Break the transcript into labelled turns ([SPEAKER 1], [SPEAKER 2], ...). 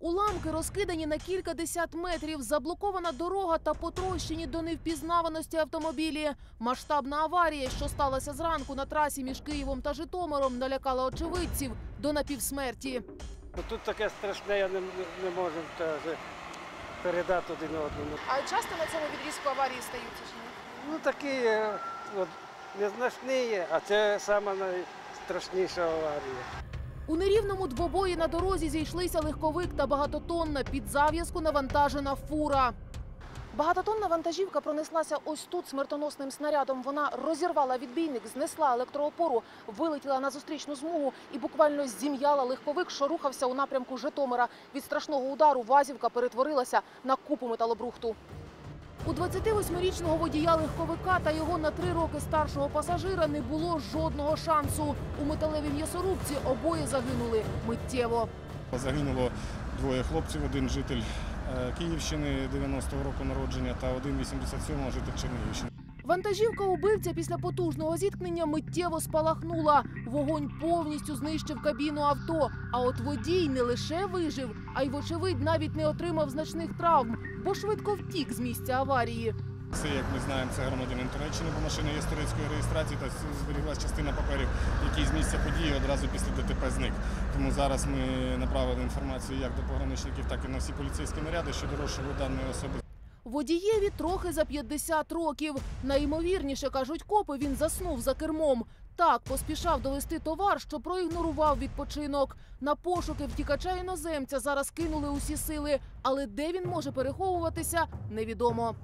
[SPEAKER 1] Уламки розкидані на кілька десят метрів, заблокована дорога та потрощені до невпізнаваності автомобілі. Масштабна аварія, що сталася зранку на трасі між Києвом та Житомиром, налякала очевидців до напівсмерті.
[SPEAKER 2] Ну, Тут таке страшне, я не, не можу передати один одному.
[SPEAKER 1] А часто на цьому відрізку аварії стаються?
[SPEAKER 2] Ну такі е, от, незначні, а це найстрашніша аварія.
[SPEAKER 1] У нерівному двобої на дорозі зійшлися легковик та багатотонна під зав'язку навантажена фура. Багатотонна вантажівка пронеслася ось тут смертоносним снарядом. Вона розірвала відбійник, знесла електроопору, вилетіла на зустрічну смугу і буквально зім'яла легковик, що рухався у напрямку Житомира. Від страшного удару вазівка перетворилася на купу металобрухту. У 28-річного водія легковика та його на три роки старшого пасажира не було жодного шансу. У металевій м'ясорубці обоє загинули миттєво.
[SPEAKER 3] Загинуло двоє хлопців, один житель е, Київщини 90-го року народження та один 87-го житель Чернігівщини.
[SPEAKER 1] Вантажівка убивця після потужного зіткнення миттєво спалахнула. Вогонь повністю знищив кабіну авто. А от водій не лише вижив, а й, вочевидь, навіть не отримав значних травм, бо швидко втік з місця аварії.
[SPEAKER 3] Це, як ми знаємо, це громадянин Туреччини, бо машина є з турецької реєстрації та зберіглась частина паперів, який з місця події одразу після ДТП зник. Тому зараз ми направили інформацію як до пограничників, так і на всі поліцейські наряди щодо розшуку даної особи.
[SPEAKER 1] Водієві трохи за 50 років. Найімовірніше, кажуть копи, він заснув за кермом. Так поспішав довести товар, що проігнорував відпочинок. На пошуки втікача іноземця зараз кинули усі сили, але де він може переховуватися, невідомо.